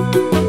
Música